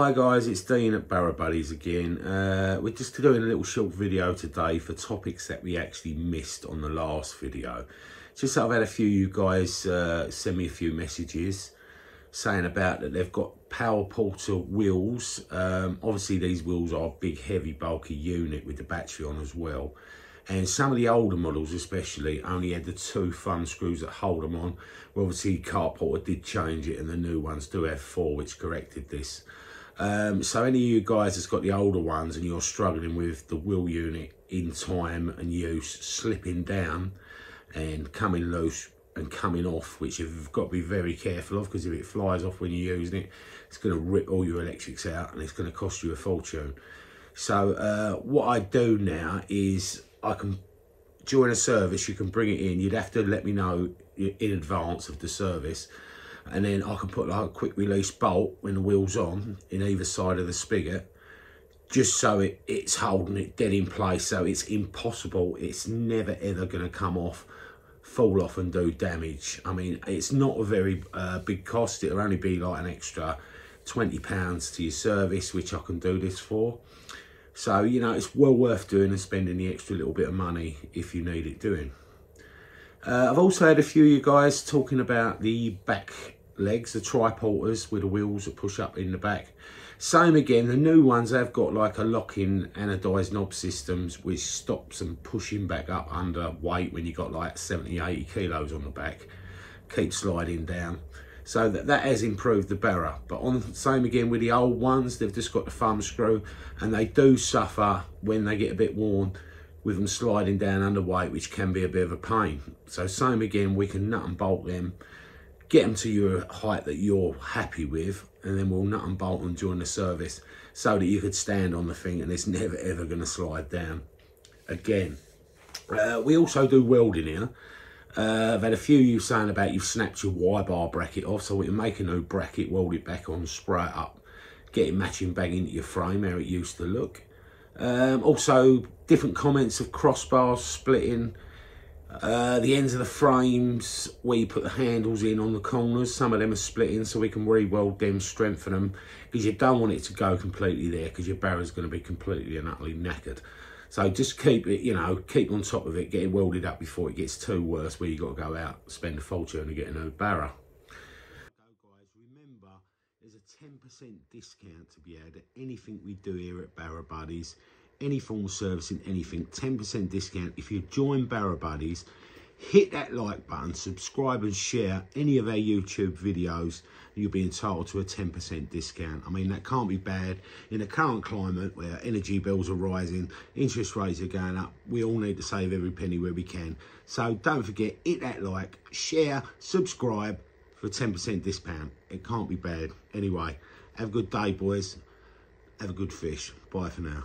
Hi guys, it's Dean at Barrow Buddies again. Uh, we're just doing a little short video today for topics that we actually missed on the last video. Just I've had a few you guys uh, send me a few messages saying about that they've got power porter wheels. Um, obviously these wheels are a big, heavy, bulky unit with the battery on as well. And some of the older models especially only had the two thumb screws that hold them on. Well, obviously Carp Porter did change it and the new ones do have four which corrected this. Um, so any of you guys that's got the older ones and you're struggling with the wheel unit in time and use slipping down and coming loose and coming off, which you've got to be very careful of because if it flies off when you're using it, it's going to rip all your electrics out and it's going to cost you a fortune. So uh, what I do now is I can, during a service, you can bring it in. You'd have to let me know in advance of the service and then I can put like a quick release bolt when the wheel's on in either side of the spigot just so it, it's holding it dead in place so it's impossible it's never ever going to come off fall off and do damage. I mean it's not a very uh, big cost it'll only be like an extra 20 pounds to your service which I can do this for. So you know it's well worth doing and spending the extra little bit of money if you need it doing uh, I've also had a few of you guys talking about the back legs, the tri-porters with the wheels that push up in the back. Same again, the new ones have got like a lock-in anodized knob systems which stops them pushing back up under weight when you got like 70, 80 kilos on the back. Keep sliding down. So that, that has improved the Barra. But on the same again with the old ones, they've just got the thumb screw and they do suffer when they get a bit worn with them sliding down underweight, which can be a bit of a pain. So same again, we can nut and bolt them, get them to your height that you're happy with, and then we'll nut and bolt them during the service so that you could stand on the thing and it's never ever going to slide down again. Uh, we also do welding here. Uh, I've had a few of you saying about you've snapped your Y-bar bracket off, so we can make a new bracket, weld it back on, spray it up, get it matching back into your frame, how it used to look. Um, also, different comments of crossbars splitting. Uh, the ends of the frames where you put the handles in on the corners, some of them are splitting so we can re-weld them, strengthen them, because you don't want it to go completely there because your barrel's going to be completely and utterly knackered. So just keep it, you know, keep on top of it, get it welded up before it gets too worse where you've got to go out, spend a fortune to get a new barrel. There's a 10% discount to be had at anything we do here at Barrow Buddies any form of servicing, anything, 10% discount. If you join Barrow Buddies, hit that like button, subscribe and share any of our YouTube videos, you'll be entitled to a 10% discount. I mean, that can't be bad. In the current climate where energy bills are rising, interest rates are going up, we all need to save every penny where we can. So don't forget, hit that like, share, subscribe for a 10% discount. It can't be bad. Anyway, have a good day, boys. Have a good fish. Bye for now.